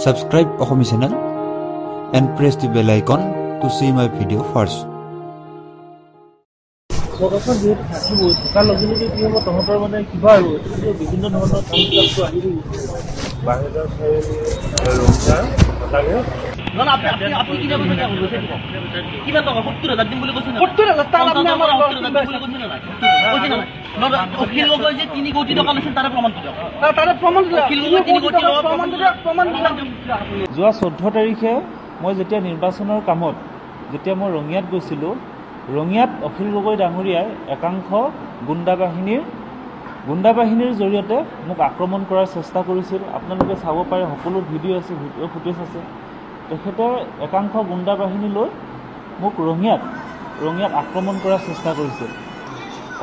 Subscribe Ohomi channel and press the bell icon to see my video first. প্ৰকাশন যিহেতু থাকিবই থকাৰ লগে লগে কি হ'ব তহঁতৰ মানে কিবা আৰু এইটো বিভিন্ন ধৰণৰ কাম বিলাকটো আহি থাকিব বাহিৰৰ ৰঙা সঁচাকৈ না না আপনি আপনি আপনি কি যাবেন না বলছেন কিমান টকা 70000 দিম বুলি কৈছেন 70000 টাকা আপনি আমার 70000 দিম বুলি কৈছেন না কৈছেন না না অখিল গগৈ যে 3 কোটি টকা লৈছিল তাৰে প্ৰমাণ দিয়ক তাৰে প্ৰমাণ অখিল গগৈ 3 কোটি টকা প্ৰমাণ দিয়ক প্ৰমাণ দিয়ক যোৱা চৈধ্য তাৰিখে মই যেতিয়া নিৰ্বাচনৰ কামত যেতিয়া মই ৰঙিয়াত গৈছিলোঁ ৰঙিয়াত অখিল গগৈ ডাঙৰীয়াই একাংশ গুণ্ডা বাহিনীৰ গুণ্ডা বাহিনীৰ জৰিয়তে মোক আক্ৰমণ কৰাৰ চেষ্টা কৰিছিল। আপোনালোকে চাব পাৰে সকলো ভিডিঅ' আছে ভিডিঅ' ফুটেজ আছে। তেখেতে একাংশ গুণ্ডা বাহিনী লৈ মোক ৰঙিয়াত ৰঙিয়াত আক্ৰমণ কৰাৰ চেষ্টা কৰিছিল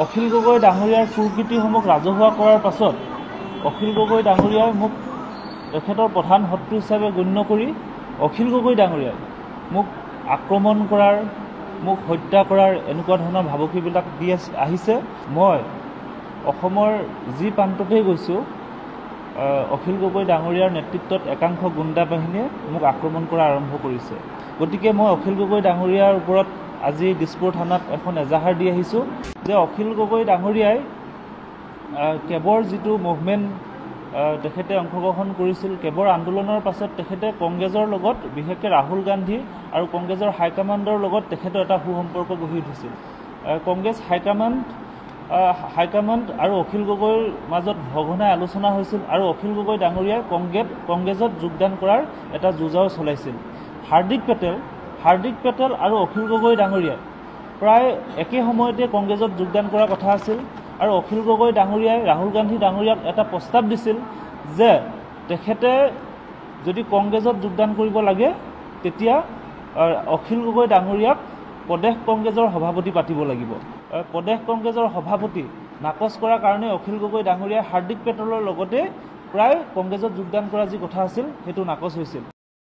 অখিল গগৈ ডাঙৰীয়াৰ কুকীৰ্তিসমূহ ৰাজহুৱা কৰাৰ পাছত অখিল গগৈ ডাঙৰীয়াই মোক তেখেতৰ প্ৰধান শত্ৰু হিচাপে গণ্য কৰি অখিল গগৈ ডাঙৰীয়াই মোক আক্ৰমণ কৰাৰ মোক হত্যা কৰাৰ এনেকুৱা ধৰণৰ ভাবুকিবিলাক দি আহিছে। মই অসমৰ যি প্ৰান্ততেই গৈছোঁ অখিল গগৈ ডাঙৰীয়াৰ নেতৃত্বত একাংশ গুণ্ডা বাহিনীয়ে মোক আক্ৰমণ কৰা আৰম্ভ কৰিছে। গতিকে মই অখিল গগৈ ডাঙৰীয়াৰ ওপৰত আজি দিছপুৰ থানাত এখন এজাহাৰ দি আহিছোঁ যে অখিল গগৈ ডাঙৰীয়াই কেবৰ যিটো মুভমেণ্ট তেখেতে অংশগ্ৰহণ কৰিছিল কেবৰ আন্দোলনৰ পাছত তেখেতে কংগ্ৰেছৰ লগত বিশেষকৈ ৰাহুল গান্ধী আৰু কংগ্ৰেছৰ হাইকমাণ্ডৰ লগত তেখেতৰ এটা সুসম্পৰ্ক গঢ়ি উঠিছিল। কংগ্ৰেছ হাইকমাণ্ড হাইকমাণ্ড আৰু অখিল গগৈৰ মাজত সঘনাই আলোচনা হৈছিল আৰু অখিল গগৈ ডাঙৰীয়াই কংগ্ৰেছ কংগ্ৰেছত যোগদান কৰাৰ এটা যুঁজাও চলাইছিল। হাৰ্দিক পেটেল হাৰ্দিক পেটেল আৰু অখিল গগৈ ডাঙৰীয়াই। প্ৰায় একে সময়তে কংগ্ৰেছত যোগদান কৰাৰ কথা আছিল আৰু অখিল গগৈ ডাঙৰীয়াই ৰাহুল গান্ধী ডাঙৰীয়াক এটা প্ৰস্তাৱ দিছিল যে তেখেতে যদি কংগ্ৰেছত যোগদান কৰিব লাগে তেতিয়া অখিল গগৈ ডাঙৰীয়াক প্ৰদেশ কংগ্ৰেছৰ সভাপতি পাতিব লাগিব। প্ৰদেশ কংগ্ৰেছৰ সভাপতি নাকচ কৰাৰ কাৰণে অখিল গগৈ ডাঙৰীয়াই হাৰ্দিক পেটেলৰ লগতে প্ৰায় কংগ্ৰেছত যোগদান কৰা যি কথা আছিল সেইটো নাকচ হৈছিল।